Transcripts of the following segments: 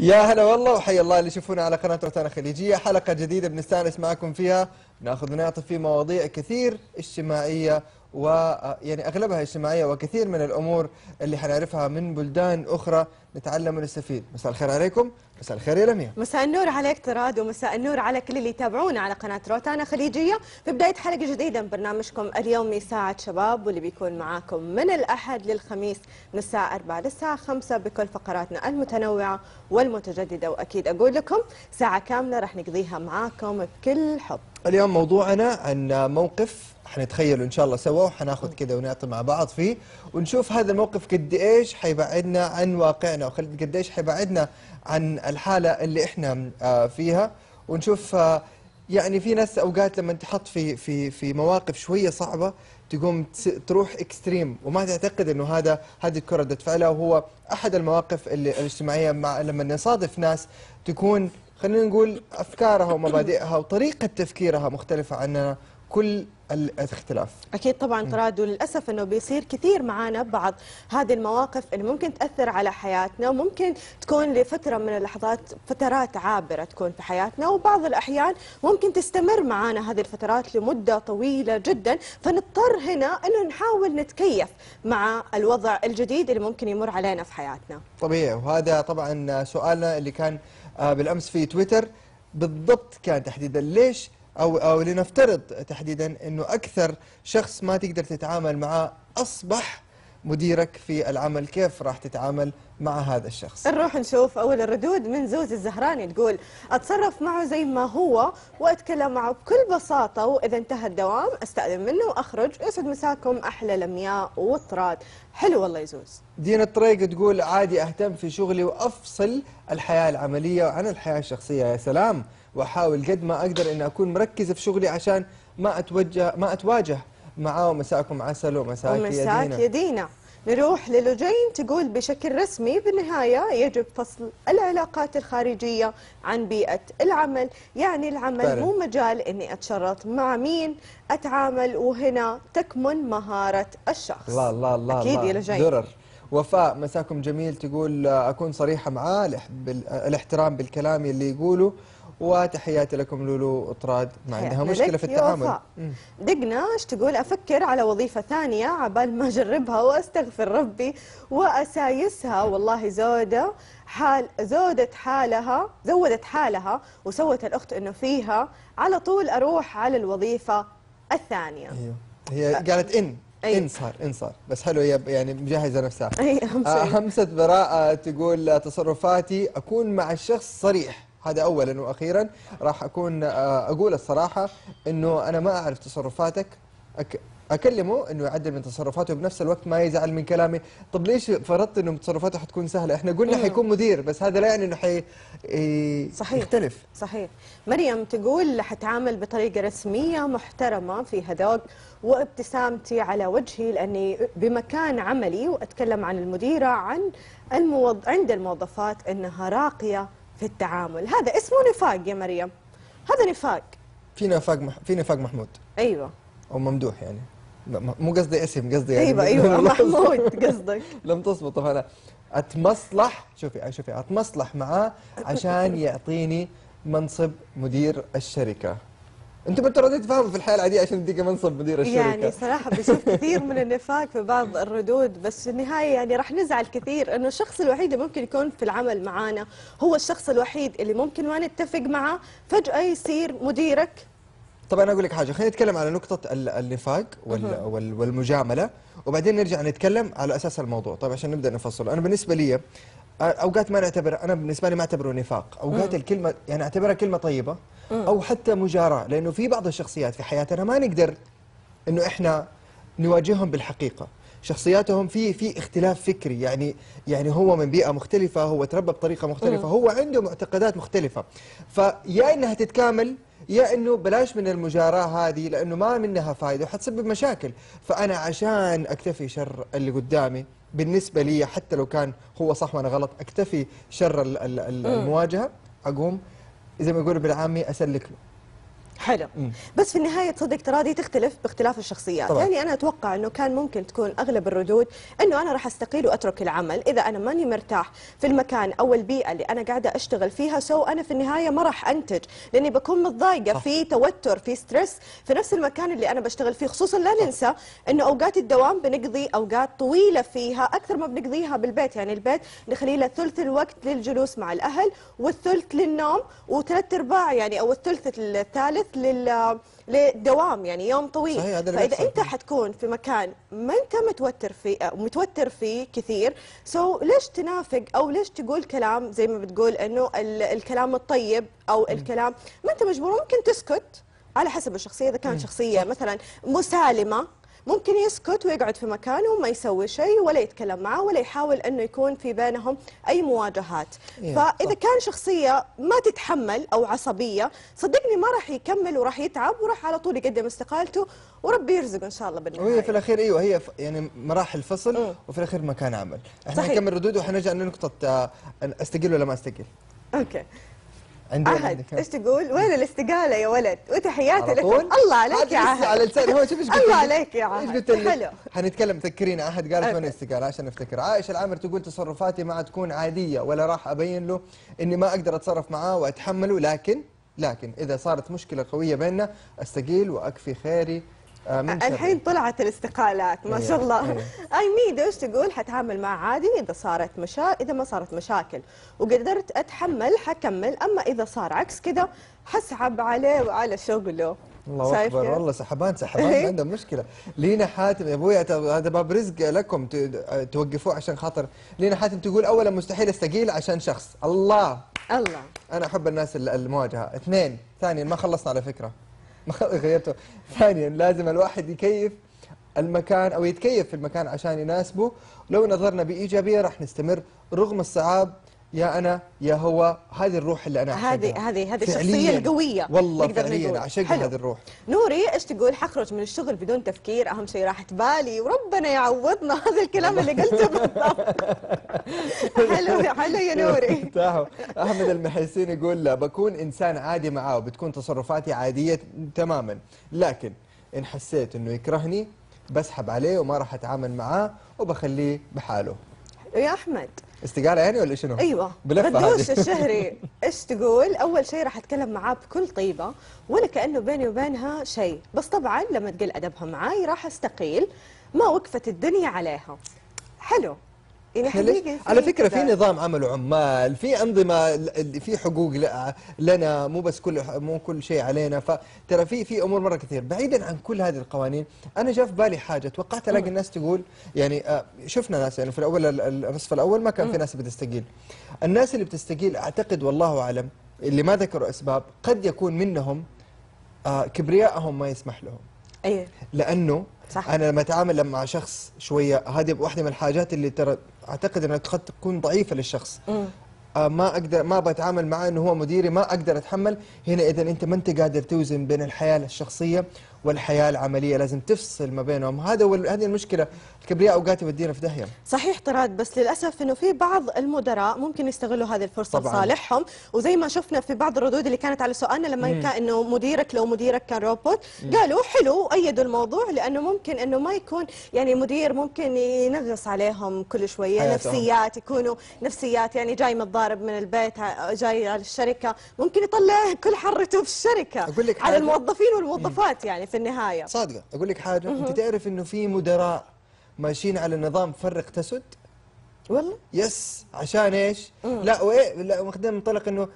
يا هلا والله وحيا الله اللي يشوفونا على قناة روتانا خليجيه حلقة جديدة بنستأنس معكم فيها. ناخذ ونعطي في مواضيع كثير اجتماعية ويعني أغلبها اجتماعية وكثير من الأمور اللي حنعرفها من بلدان أخرى نتعلم ونستفيد. مساء الخير عليكم مساء الخير يا لميا مساء النور عليك تراد ومساء النور على كل اللي يتابعونا على قناة روتانا خليجية. في بداية حلقة جديدة من برنامجكم اليومي ساعة شباب واللي بيكون معاكم من الأحد للخميس من الساعة 4 للساعة 5 بكل فقراتنا المتنوعة والمتجددة. وأكيد أقول لكم ساعة كاملة راح نقضيها معاكم بكل حب. اليوم موضوعنا عن موقف حنتخيله إن شاء الله سوا وحناخذ كذا ونعطي مع بعض فيه ونشوف هذا الموقف قد إيش حيبعدنا عن واقعنا وقد إيش حيبعدنا عن الحالة اللي إحنا آه، فيها. ونشوف آه، يعني في ناس أوقات لما تحط في في في مواقف شوية صعبة تقوم تروح إكستريم وما تعتقد إنه هذا هذه الكرة ردة فعلها وهو أحد المواقف اللي الاجتماعية مع لما نصادف ناس تكون خلينا نقول أفكارها ومبادئها وطريقة تفكيرها مختلفة عننا كل الاختلاف. أكيد طبعا تراد وللأسف أنه بيصير كثير معانا بعض هذه المواقف اللي ممكن تأثر على حياتنا وممكن تكون لفترة من اللحظات فترات عابرة تكون في حياتنا وبعض الأحيان ممكن تستمر معانا هذه الفترات لمدة طويلة جدا. فنضطر هنا أنه نحاول نتكيف مع الوضع الجديد اللي ممكن يمر علينا في حياتنا. طبيعي. وهذا طبعا سؤالنا اللي كان آه، بالأمس في تويتر. بالضبط كان تحديدا ليش أو أو لنفترض تحديدا إنه أكثر شخص ما تقدر تتعامل معه أصبح مديرك في العمل. كيف راح تتعامل مع هذا الشخص؟ نروح نشوف أول الردود من زوز الزهراني. تقول أتصرف معه زي ما هو وأتكلم معه بكل بساطة وإذا انتهى الدوام أستأذن منه وأخرج. يسعد مساكم. أحلى لمياء وطراد حلو والله يزوز دينا الطريق تقول عادي أهتم في شغلي وأفصل الحياة العملية عن الحياة الشخصية. يا سلام. وأحاول قد ما أقدر اني أكون مركزة في شغلي عشان ما اتوجه ما أتواجه معاه مساكم عسل ومساك يا ومساك دينا يا دينا نروح للوجين. تقول بشكل رسمي بالنهاية يجب فصل العلاقات الخارجية عن بيئة العمل. يعني العمل فعلا. مو مجال أني أتشرط مع مين أتعامل وهنا تكمن مهارة الشخص. الله الله الله أكيد. يا لجين. درر. وفاء مساكم جميل. تقول آه، أكون صريحة معاه. آه، الإحترام بالكلام اللي يقوله. وتحياتي لكم لولو اطراد ما عندها لك في التعامل. دقنا إيش تقول؟ أفكر على وظيفة ثانية عبال ما أجربها وأستغفر ربي وأسايسها. والله زودة حال زودت حالها زودت حالها وسوت الأخت إنه فيها على طول أروح على الوظيفة الثانية. أيوه. هي قالت إن أيوة. ان صار إن صار. بس حلو هي يعني مجهزة نفسها. شيء. همسة براءة تقول تصرفاتي أكون مع الشخص صريح. هذا أولا وأخيرا راح أكون آه، أقول الصراحة أنه أنا ما أعرف تصرفاتك. أك أكلمه أنه يعدل من تصرفاته بنفس الوقت ما يزعل من كلامي. طب ليش فرضت أنه تصرفاته حتكون سهلة؟ إحنا قلنا مم. حيكون مدير بس هذا لا يعني أنه حي صحيح. يختلف. صحيح. مريم تقول حتعامل بطريقة رسمية محترمة في هذوق وابتسامتي على وجهي لأني بمكان عملي وأتكلم عن المديرة عن الموظ... عند الموظفات أنها راقية في التعامل. هذا اسمه نفاق يا مريم. هذا نفاق. في نفاق مح... في نفاق محمود. أيوة. أو ممدوح يعني. مو قصدي اسم قصدي يعني أيوة أيوة محمود قصدك. لم تزبط طبعا أنا أتمصلح شوفي شوفي أتمصلح معاه عشان يعطيني منصب مدير الشركة. أنتم أنتم راضيين تفهموا في الحياة العاديه عشان يديك منصب مدير الشركة. يعني صراحة بشوف كثير من النفاق في بعض الردود بس في النهاية يعني راح نزعل كثير إنه الشخص الوحيد اللي ممكن يكون في العمل معانا هو الشخص الوحيد اللي ممكن ما نتفق معه فجأة يصير مديرك. طبعا أنا أقول لك حاجة خلينا نتكلم على نقطة ال- النفاق وال وال والمجاملة وبعدين نرجع نتكلم على أساس الموضوع. طيب عشان نبدأ نفصل أنا بالنسبة لي أوقات ما نعتبر أنا بالنسبة لي ما أعتبره نفاق. أوقات الكلمة يعني أعتبرها كلمة طيبة أو حتى مجاراة لأنه في بعض الشخصيات في حياتنا ما نقدر إنه إحنا نواجههم بالحقيقة. شخصياتهم في في اختلاف فكري يعني يعني هو من بيئة مختلفة هو تربى بطريقة مختلفة هو عنده معتقدات مختلفة. فيا إنها تتكامل يا إنه بلاش من المجاراة هذه لأنه ما منها فائده وحتسبب مشاكل. فأنا عشان أكتفي شر اللي قدامي بالنسبة لي حتى لو كان هو صح وأنا غلط أكتفي شر ال- ال- ال- المواجهة. أقوم زي ما يقولوا بالعامي أسلك له. حلو. بس في النهاية تصدق ترى دي تختلف باختلاف الشخصيات. طبعاً. يعني أنا أتوقع إنه كان ممكن تكون أغلب الردود إنه أنا راح أستقيل وأترك العمل. إذا أنا ماني مرتاح في المكان أو البيئة اللي أنا قاعدة أشتغل فيها so أنا في النهاية ما راح أنتج. لأني بكون متضايقة. في توتر في stress في نفس المكان اللي أنا بشتغل فيه. خصوصا لا ننسى إنه أوقات الدوام بنقضي أوقات طويلة فيها أكثر ما بنقضيها بالبيت. يعني البيت نخلي له ثلث الوقت للجلوس مع الأهل والثلث للنوم وثلاث أرباع يعني أو الثلث الثالث لل للدوام يعني يوم طويل. صحيح، فإذا. أنت حتكون في مكان ما أنت متوتر فيه متوتر فيه كثير سو ليش تنافق أو ليش تقول كلام زي ما بتقول إنه ال- الكلام الطيب أو الكلام؟ ما أنت مجبور ممكن تسكت على حسب الشخصية إذا كانت شخصية مثلا مسالمة ممكن يسكت ويقعد في مكانه وما يسوي شيء ولا يتكلم معه ولا يحاول إنه يكون في بينهم أي مواجهات فإذا صح. كان شخصية ما تتحمل أو عصبية صدقني ما راح يكمل وراح يتعب وراح على طول يقدم استقالته وربي يرزقه إن شاء الله بالنهاية وهي في الأخير أيوه هي يعني مراحل فصل. وفي الأخير مكان عمل إحنا صحيح. نكمل ردود وحنرجع لنقطة آه، استقيل ولا ما استقيل أوكي عهد. إيش تقول؟ وين الاستقالة يا ولد؟ وتحياتي لك. الله عليك يا عهد على لساني. هو شوف إيش قلت الله لي؟ عليك يا إيش عهد قلت لك حلو. حنتكلم تذكرين عهد قالت. وين الاستقالة؟ عشان نفتكر عائشة العامر تقول تصرفاتي معه تكون عادية ولا راح أبين له إني ما أقدر أتصرف معاه وأتحمله لكن لكن إذا صارت مشكلة قوية بيننا أستقيل وأكفي خيري من شره. الحين طلعت الاستقالات ما شاء أيوة، الله. أيوة. أي ميدو إيش تقول؟ حتعامل معه عادي إذا صارت مشا إذا ما صارت مشاكل. وقدرت أتحمل حكمل. أما إذا صار عكس كذا حسحب عليه وعلى شغله. الله أكبر كيف؟ والله سحبان سحبان إيه. ما عندهم مشكلة. لينا حاتم يا أبوي هذا باب رزق لكم توقفوه عشان خاطر لينا حاتم تقول اولا مستحيل أستقيل عشان شخص. الله! الله. أنا أحب الناس ال- المواجهة. اثنين ثانيا ما خلصنا على فكرة. غيرته. ثانيا لازم الواحد يكيف المكان أو يتكيف في المكان عشان يناسبه. لو نظرنا بإيجابية راح نستمر. رغم الصعاب يا أنا يا هو. هذه الروح اللي أنا هذه. هذه هذه. الشخصيه القوية والله فعليا. اعشق. هذه الروح. نوري إيش تقول؟ حخرج من الشغل بدون تفكير. أهم شيء راحة بالي وربنا يعوضنا. هذا الكلام اللي قلته بالضبط. حلو حلو يا نوري. أحمد المحيسين يقول لا بكون إنسان عادي معاه. وبتكون تصرفاتي عادية تماما. لكن إن حسيت إنه يكرهني بسحب عليه وما راح أتعامل معاه وبخليه بحاله. يا أحمد؟ استقالة يعني ولا شنو؟ أيوه. هذه. الشهري إيش تقول؟ أول شيء راح أتكلم معاه بكل طيبة ولا كأنه بيني وبينها شيء بس طبعا لما تقل أدبها معاي راح أستقيل ما وقفت الدنيا عليها. حلو. يعني؟ حقيقي على فكرة في. نظام عمل وعمال في أنظمة في حقوق لنا مو بس كل مو كل شيء علينا. فترى في في أمور مرة كثير. بعيدا عن كل هذه القوانين أنا جاء في بالي حاجة. توقعت ألاقي الناس تقول يعني آه، شفنا ناس يعني في الأول ال- ال- النصف الأول ما كان في ناس بتستقيل. الناس اللي بتستقيل أعتقد والله أعلم اللي ما ذكروا أسباب قد يكون منهم آه، كبريائهم ما يسمح لهم. إيه لأنه صح. أنا لما أتعامل مع شخص شوية هذه واحدة من الحاجات اللي ترى أعتقد إنها قد تكون ضعيفة للشخص. آه ما أقدر ما بتعامل معاه إنه هو مديري ما أقدر أتحمل. هنا إذا أنت ما أنت قادر توزن بين الحياة الشخصية والحياة العملية لازم تفصل ما بينهم. هذا هو هذه المشكلة. الكبرياء أوقات يودينا في داهية. صحيح طراد بس للأسف إنه في بعض المدراء ممكن يستغلوا هذه الفرصة طبعاً. لصالحهم. وزي ما شفنا في بعض الردود اللي كانت على سؤالنا لما كان إنه مديرك لو مديرك كان روبوت قالوا حلو أيدوا الموضوع لأنه ممكن إنه ما يكون يعني مدير ممكن ينغص عليهم كل شوية حياتهم. نفسيات يكونوا نفسيات يعني جاي متضارب من البيت جاي على الشركة ممكن يطلع كل حرته في الشركة أقول لك على. الموظفين والموظفات يعني في النهاية. صادقة. أقول لك حاجة. أنت تعرف إنه في مدراء ماشيين على نظام فرق تسد؟ والله. yes. عشان إيش؟ لا وإيه؟ لا واخدين منطلق إنه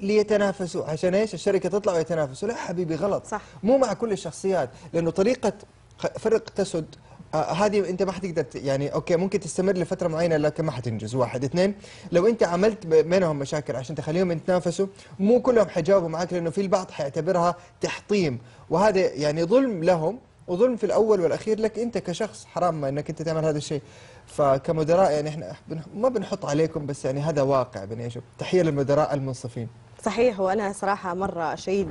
ليتنافسوا. عشان إيش؟ الشركة تطلع ويتنافسوا. لا حبيبي غلط. صح. مو مع كل الشخصيات. لأنه طريقة فرق تسد آه هذه أنت ما حتقدر يعني okay ممكن تستمر لفترة معينة لكن ما حتنجز. واحد. اثنين لو أنت عملت بينهم مشاكل عشان تخليهم يتنافسوا مو كلهم حيجاوبوا معك لأنه في البعض حيعتبرها تحطيم. وهذا يعني ظلم لهم وظلم في الأول والأخير لك أنت كشخص حرام إنك أنت تعمل هذا الشيء. فكمدراء يعني إحنا ما بنحط عليكم بس يعني هذا واقع بنعيشه تحية للمدراء المنصفين. صحيح وأنا صراحة مرة أشيد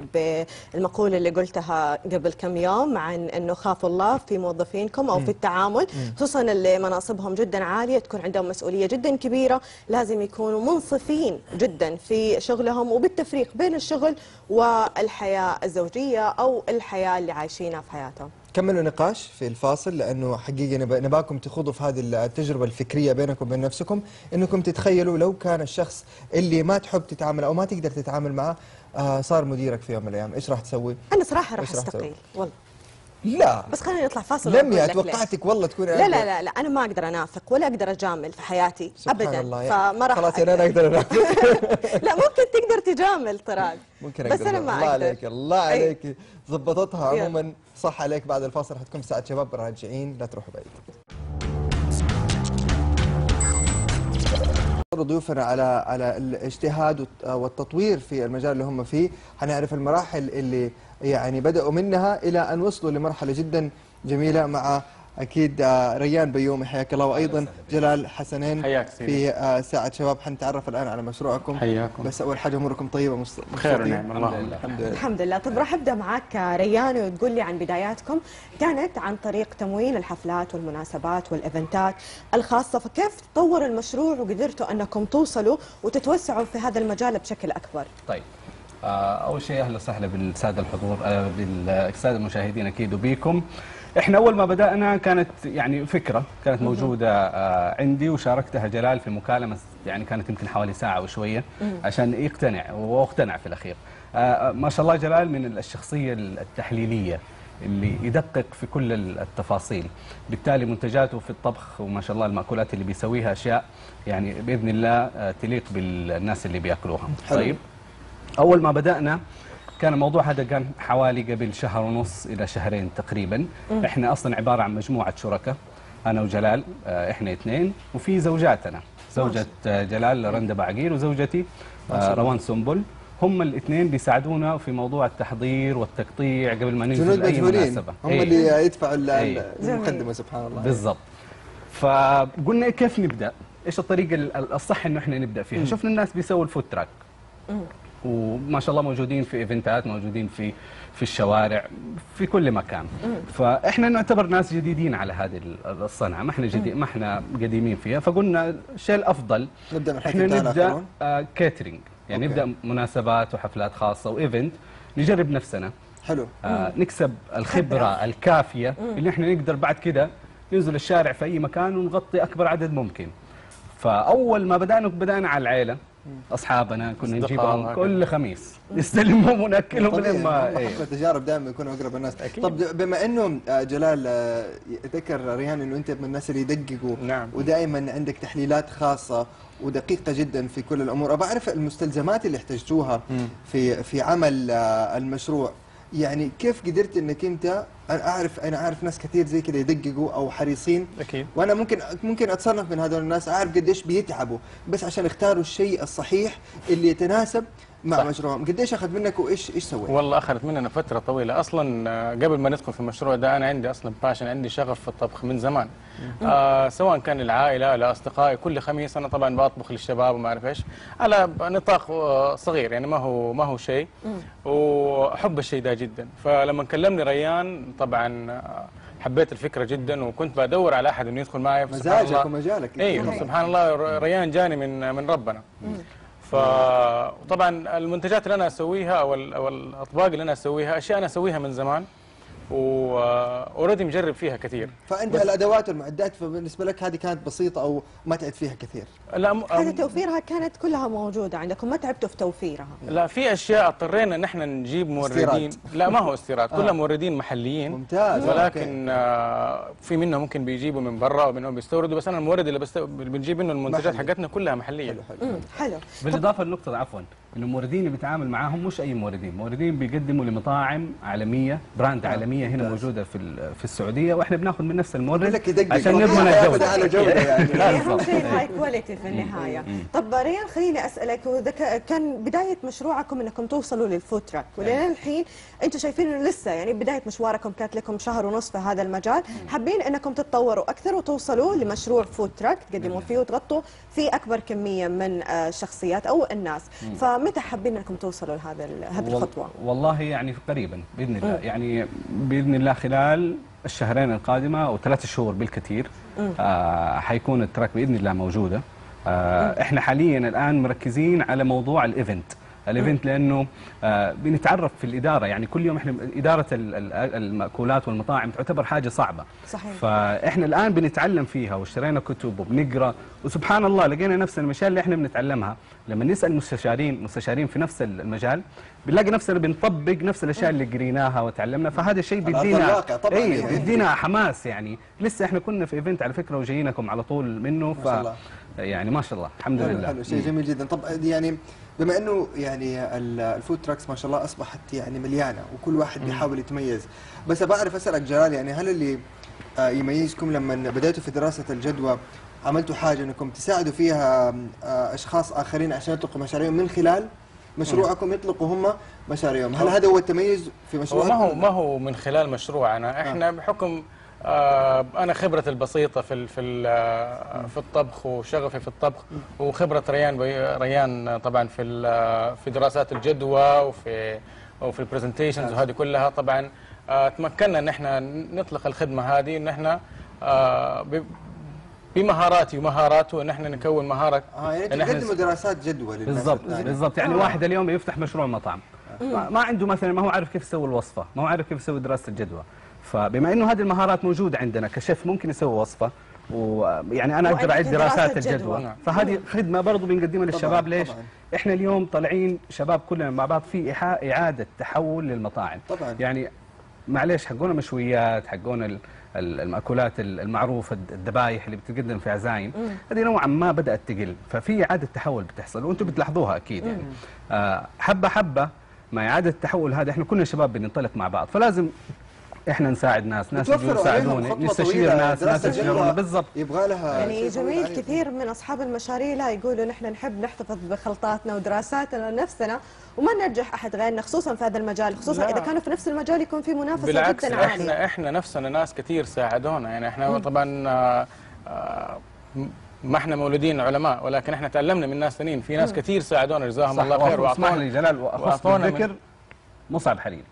بالمقولة اللي قلتها قبل كم يوم عن إنه خافوا الله في موظفينكم أو في التعامل خصوصا اللي مناصبهم جدا عالية تكون عندهم مسؤولية جدا كبيرة لازم يكونوا منصفين جدا في شغلهم وبالتفريق بين الشغل والحياة الزوجية أو الحياة اللي عايشينها في حياتهم. كملوا نقاش في الفاصل لأنه حقيقه نب- نباكم تخوضوا في هذه التجربة الفكرية بينكم وبين نفسكم إنكم تتخيلوا لو كان الشخص اللي ما تحب تتعامل أو ما تقدر تتعامل معه. آه صار مديرك في يوم من الأيام. إيش راح تسوي؟ أنا صراحة راح؟ أستقيل والله. لا. بس خلينا نطلع فاصل لم وأقول لك ليش. توقعتك والله تكون لا لا لا لا أنا ما أقدر أنافق ولا أقدر أجامل في حياتي سبحان ابدا. الله. يعني فما راح خلاص يعني أنا أقدر. أنافق. لا ممكن تقدر تجامل طراد ممكن بس أقدر. أنا ما الله أقدر. عليك الله. عليك. ضبطتها يلا. عموما. صح عليك بعد الفاصل حتكون ساعة شباب راجعين لا تروحوا بعيد. ضيوفنا على على الاجتهاد والت- والتطوير في المجال اللي هم فيه. حنعرف المراحل اللي يعني بدأوا منها إلى أن وصلوا لمرحلة جدا جميلة مع أكيد آه، ريان بيومي حياك الله. وأيضا جلال حسنين حياك سيدي. في آه، ساعة شباب. حنتعرف الآن على مشروعكم. حياكم. بس أول حاجة أموركم طيبة؟ مست- بخير؟ ونعم اللهم الحمد لله. الحمد لله. طب راح أبدأ معك ريان وتقول لي عن بداياتكم. كانت عن طريق تمويل الحفلات والمناسبات والإيفنتات الخاصة. فكيف تطور المشروع وقدرتوا أنكم توصلوا وتتوسعوا في هذا المجال بشكل أكبر؟ طيب آه، أول شيء أهلا وسهلا بالسادة الحضور آه، بالسادة المشاهدين أكيد وبيكم. إحنا أول ما بدأنا كانت يعني فكرة كانت موجودة آه، عندي وشاركتها جلال في مكالمة يعني كانت يمكن حوالي ساعة وشوية عشان يقتنع واقتنع في الأخير. آه، ما شاء الله جلال من الشخصية التحليلية اللي يدقق في كل التفاصيل. بالتالي منتجاته في الطبخ وما شاء الله المأكولات اللي بيسويها أشياء يعني بإذن الله آه، تليق بالناس اللي بيأكلوها. حلو. طيب أول ما بدأنا كان الموضوع هذا كان حوالي قبل شهر ونص إلى شهرين تقريبا. إحنا أصلا عبارة عن مجموعة شركاء أنا وجلال آه، إحنا اثنين وفي زوجاتنا زوجة آه، جلال رندا بعقيل وزوجتي آه، روان سنبل. هم الاثنين بيساعدونا في موضوع التحضير والتقطيع قبل ما ننزل جنود أي مناسبة. هم إيه. اللي يدفعوا إيه. ال- المقدمة سبحان الله. بالضبط. فقلنا كيف نبدأ؟ إيش الطريقة ال- ال- الصح إنه إحنا نبدأ فيها؟ شفنا الناس بيسووا ال food truck. وما شاء الله موجودين في event ات موجودين في في الشوارع في كل مكان. فإحنا نعتبر ناس جديدين على هذه ال- الصنعة. ما إحنا جديد ما إحنا قديمين فيها. فقلنا الشيء الافضل نبدأ من حيث إحنا نبدأ الآخرون. آه catering يعني okay. نبدأ مناسبات وحفلات خاصة و event نجرب نفسنا. حلو. آه نكسب الخبرة الكافية اللي إحنا نقدر بعد كده ننزل الشارع في أي مكان ونغطي أكبر عدد ممكن. فأول ما بدأنا بدأنا على العائلة أصحابنا كنا نجيبهم. كل خميس. نستلمهم ونأكلهم طبيعي. لين ما هم إيه. حفلة تجارب دائما يكونوا أقرب الناس. طب بما إنه آه، جلال آه، ذكر ريان إنه أنت من الناس اللي يدققوا. نعم. ودائما عندك تحليلات خاصة ودقيقة جدا في كل الأمور. ابى أعرف المستلزمات اللي احتجتوها في في عمل آه، المشروع. يعني كيف قدرت إنك أنت أنا أعرف أنا أعرف ناس كثير زي كذا يدققوا أو حريصين أكيد. وأنا ممكن ممكن اتصنف من هذول الناس أعرف قديش بيتعبوا بس عشان يختاروا الشيء الصحيح اللي يتناسب مع صح. مشروعهم قديش اخذ منك وايش إيش سويت؟ والله أخذت مننا فترة طويلة. أصلا آه، قبل ما ندخل في المشروع ده أنا عندي أصلا passion عندي شغف في الطبخ من زمان. آه سواء كان للعائله لاصدقائي كل خميس أنا طبعا بطبخ للشباب وما أعرف إيش على نطاق آه، صغير. يعني ما هو ما هو شيء. وأحب الشيء ده جدا. فلما كلمني ريان طبعا آه، حبيت الفكرة جدا وكنت بدور على أحد إنه يدخل معي. مزاجك ومجالك. أيوه. سبحان الله ريان جاني من من ربنا. ف وطبعا المنتجات اللي أنا أسويها أو الأطباق اللي أنا أسويها أشياء أنا أسويها من زمان. و already مجرب فيها كثير. فأنت الأدوات والمعدات فبالنسبه لك هذه كانت بسيطة أو ما تعبت فيها كثير؟ لا م... هذا توفيرها كانت كلها موجودة عندكم ما تعبتوا في توفيرها. لا في أشياء اضطرينا ان إحنا نجيب موردين. استيراد. لا ما هو استيراد. كلها موردين محليين. ممتاز. ولكن آه في منهم ممكن بيجيبوا من برا ومنهم بيستوردوا. بس أنا المورد اللي, بست... بنجيب منه المنتجات محلي. حقتنا كلها محلية. حلو حلو. حلو. بالإضافة لنقطة عفوا. إنه الموردين اللي بيتعامل معاهم مش أي موردين. موردين بيقدموا لمطاعم عالمية brand عالمية هنا ممتاز. موجودة في ال- في السعودية وإحنا بناخذ من نفس المورد عشان نضمن ياخذ الجودة. على جودة يعني. يعني أهم بالضبط. شيء إيه. ال high quality في النهاية. طب ريان خليني أسألك كان بداية مشروعكم إنكم توصلوا لل food truck ولين الحين أنتم شايفين إنه لسه يعني بداية مشواركم كانت لكم شهر ونص في هذا المجال. حابين إنكم تتطوروا أكثر وتوصلوا لمشروع food truck تقدموا فيه وتغطوا فيه أكبر كمية من آه، الشخصيات أو الناس. فمتى حابين إنكم توصلوا لهذا هذه الخطوة؟ والله يعني قريبا بإذن الله. يعني بإذن الله خلال الشهرين القادمة أو ثلاث شهور بالكثير آه حيكون ال truck بإذن الله موجودة. آه إحنا حاليا الآن مركزين على موضوع ال event. ال event لأنه آه بنتعرف في الإدارة يعني كل يوم إحنا إدارة ال- ال- المأكولات والمطاعم تعتبر حاجة صعبة صحيح. فإحنا الآن بنتعلم فيها واشترينا كتب وبنقرأ وسبحان الله لقينا نفسنا المشاريع اللي إحنا بنتعلمها لما نسأل مستشارين مستشارين في نفس المجال بنلاقي نفسنا بنطبق نفس الأشياء اللي قريناها وتعلمنا فهذا الشيء بيدينا. اي يعني. بيدينا حماس يعني لسه إحنا كنا في event على فكرة وجايينكم على طول منه ف ما شاء الله. يعني ما شاء الله الحمد لله حلو شيء جميل جدا طب يعني بما إنه يعني ال- ال food trucks ما شاء الله أصبحت يعني مليانة وكل واحد بيحاول يتميز. بس بعرف أسألك جلال يعني هل اللي آه، يميزكم لما بدأتوا في دراسة الجدوى عملتوا حاجة إنكم تساعدوا فيها آه، أشخاص آخرين عشان يطلقوا مشاريعهم من خلال مشروعكم يطلقوا هم مشاريعهم؟ هل هذا هو التميز في مشروعكم ما هو ما هو من خلال مشروعنا. إحنا بحكم آه أنا خبرتي البسيطة في في آه، في الطبخ وشغفي في الطبخ وخبرة ريان ريان طبعا في ال- في دراسات الجدوى وفي وفي البرزنتيشنز وهذه كلها. طبعا آه تمكنا إن إحنا نطلق الخدمة هذه إن إحنا آه ب- بمهاراتي ومهاراته ان إحنا نكون مهارة. آه يعني تقدموا دراسات جدوى للناس بالضبط. بالضبط. يعني واحد اليوم يفتح مشروع مطعم. ما ما عنده مثلا ما هو عارف كيف يسوي الوصفة ما هو عارف كيف يسوي دراسة الجدوى. فبما إنه هذه المهارات موجودة عندنا كشيف ممكن يسوي وصفة ويعني أنا أقدر اعد دراسات الجدوى. جدوى. فهذه خدمة برضو بنقدمها للشباب. ليش؟ طبعاً. إحنا اليوم طالعين شباب كلنا مع بعض في إعادة تحول للمطاعم. طبعاً. يعني معليش حقونا مشويات حقونا ال- ال- المأكولات ال- المعروفة الذبايح اللي بتقدم في عزايم. هذه نوعا ما بدأت تقل. ففي إعادة تحول بتحصل وأنتم بتلاحظوها أكيد يعني. آه، حبة حبة مع إعادة التحول هذا إحنا كلنا شباب بننطلق مع بعض. فلازم إحنا نساعد ناس ناس يساعدوني خطوة نستشير ناس ناس يستشيرونا بالضبط. يبغى لها يعني جميل. كثير من أصحاب المشاريع لا يقولوا نحن نحب نحتفظ بخلطاتنا ودراساتنا لنفسنا وما نرجح أحد غيرنا خصوصا في هذا المجال خصوصا لا. إذا كانوا في نفس المجال يكون في منافسة بالعكس جدا عالية. إحنا إحنا نفسنا ناس كثير ساعدونا. يعني إحنا طبعا آه، آه، م- ما إحنا مولودين علماء ولكن إحنا تعلمنا من ناس ثانيين. في ناس كثير ساعدونا جزاهم الله خير واعطونا لي جلال واخص بالذكر مصعب حليم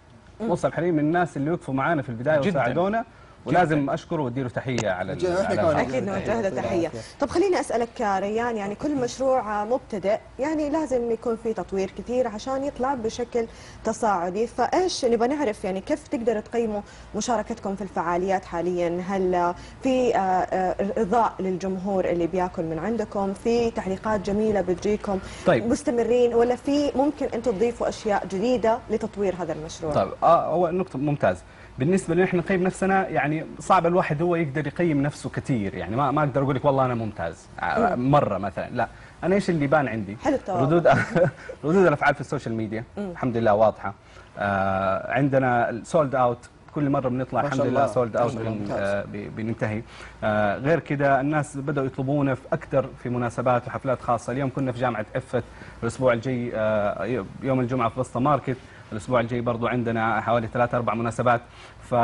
مصعب حليم من الناس اللي وقفوا معانا في البداية جداً. وساعدونا ولازم اشكره وأديله تحية على. أكيد نوجه له تحية. طب خليني أسألك يا ريان يعني كل مشروع مبتدئ يعني لازم يكون في تطوير كثير عشان يطلع بشكل تصاعدي. فإيش نبغى نعرف؟ يعني كيف تقدروا تقيموا مشاركتكم في الفعاليات حاليا؟ هل في آه، آه، إرضاء للجمهور اللي بياكل من عندكم؟ في تعليقات جميلة بتجيكم؟ طيب. مستمرين؟ ولا في ممكن أنتم تضيفوا أشياء جديدة لتطوير هذا المشروع؟ طيب آه هو نقطة ممتاز بالنسبة لنا إحنا نقيم نفسنا يعني صعب الواحد هو يقدر يقيم نفسه كثير يعني ما ما أقدر أقول لك والله أنا ممتاز ع- مرة مثلا لا. أنا إيش اللي يبان عندي؟ حلو. ردود ردود الأفعال في ال social media الحمد لله واضحة. آه عندنا sold out كل مرة بنطلع الحمد لله. sold out. آه بننتهي. آه غير كده الناس بدأوا يطلبونا في أكثر في مناسبات وحفلات خاصة. اليوم كنا في جامعة عفت الأسبوع الجاي آه يوم الجمعة في بسطة ماركت. الأسبوع الجاي برضو عندنا حوالي ثلاث أربع مناسبات. ف